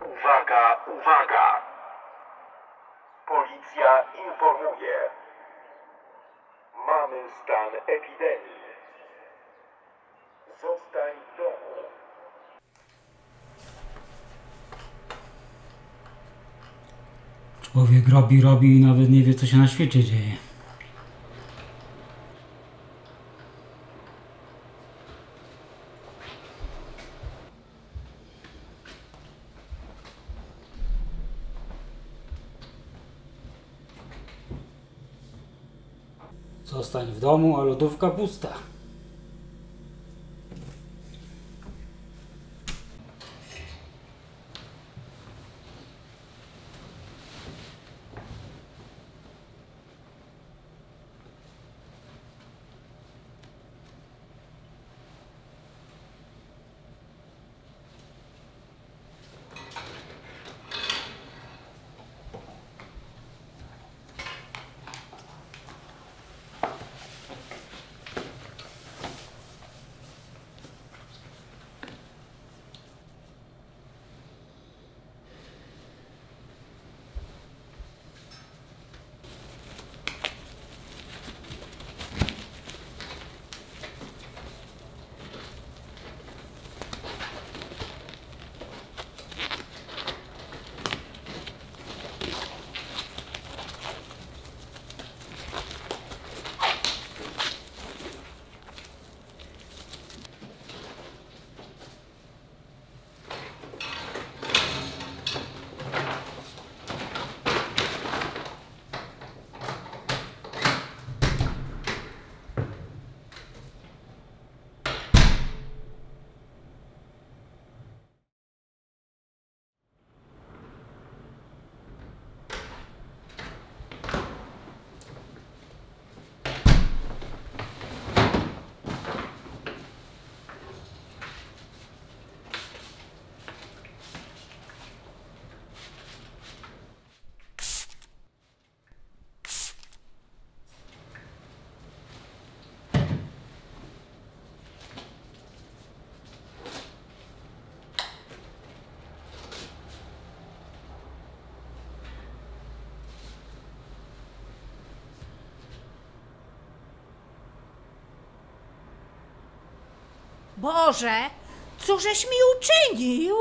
Uwaga, uwaga! Policja informuje. Mamy stan epidemii. Zostań w domu. Człowiek robi, robi i nawet nie wie, co się na świecie dzieje. Zostań w domu, a lodówka pusta. Boże, cóżeś mi uczynił?